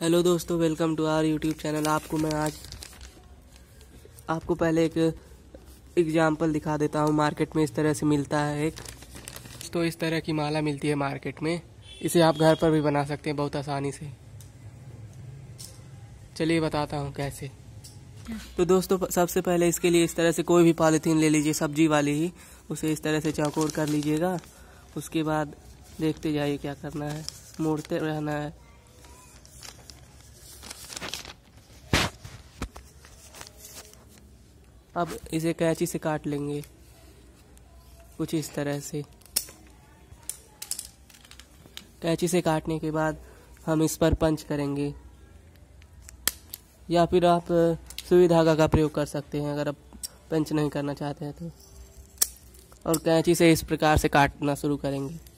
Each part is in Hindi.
हेलो दोस्तों, welcome to our YouTube channel. आपको मैं आज, आपको पहले एक एग्ज़ाम्पल दिखा देता हूँ। मार्केट में इस तरह से मिलता है एक। तो इस तरह की माला मिलती है मार्केट में। इसे आप घर पर भी बना सकते हैं बहुत आसानी से। चलिए बताता हूँ कैसे। तो दोस्तों, सबसे पहले इसके लिए इस तरह से कोई भी पॉलीथीन ले लीजिए, सब्ज़ी वाली ही। उसे इस तरह से चौकोर कर लीजिएगा। उसके बाद देखते जाइए क्या करना है। मोड़ते रहना है। अब इसे कैंची से काट लेंगे। कुछ इस तरह से। कैंची से काटने के बाद हम इस पर पंच करेंगे। या फिर आप सुई धागा का प्रयोग कर सकते हैं, अगर आप पंच नहीं करना चाहते हैं तो। और कैंची से इस प्रकार से काटना शुरू करेंगे।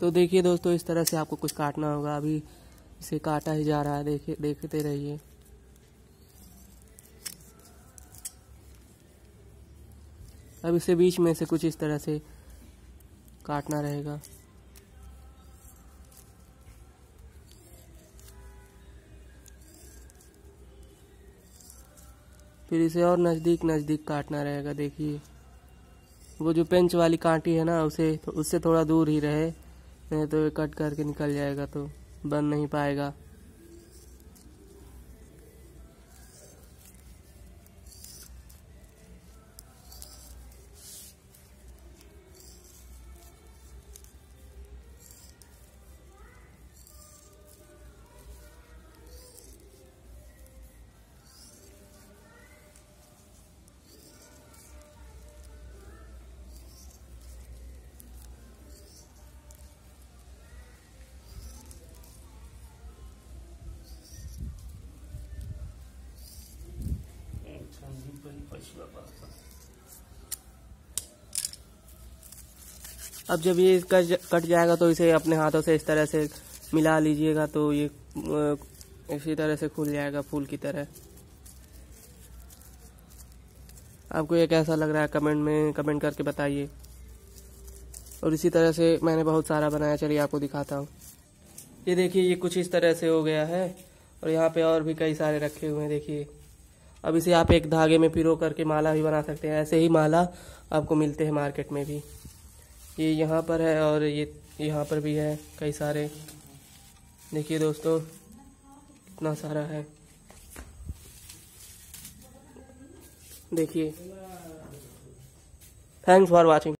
तो देखिए दोस्तों, इस तरह से आपको कुछ काटना होगा। अभी इसे काटा ही जा रहा है। देखिए, देखते रहिए। अब इसे बीच में से कुछ इस तरह से काटना रहेगा। फिर इसे और नज़दीक नज़दीक काटना रहेगा। देखिए, वो जो पेंच वाली कांटी है ना, उसे, उससे थोड़ा दूर ही रहे। नहीं तो ये कट करके निकल जाएगा तो बन नहीं पाएगा। अब जब ये कट जाएगा तो इसे अपने हाथों से इस तरह से मिला लीजिएगा तो ये इसी तरह से खुल जाएगा फूल की तरह। आपको ये कैसा लग रहा है कमेंट में, कमेंट करके बताइए। और इसी तरह से मैंने बहुत सारा बनाया, चलिए आपको दिखाता हूँ। ये देखिए, ये कुछ इस तरह से हो गया है। और यहाँ पे और भी कई सारे रखे हुए हैं, देखिए। अब इसे आप एक धागे में पिरो करके माला भी बना सकते हैं। ऐसे ही माला आपको मिलते हैं मार्केट में भी। ये यहाँ पर है और ये यहाँ पर भी है कई सारे। देखिए दोस्तों, कितना सारा है। देखिए। Thanks for watching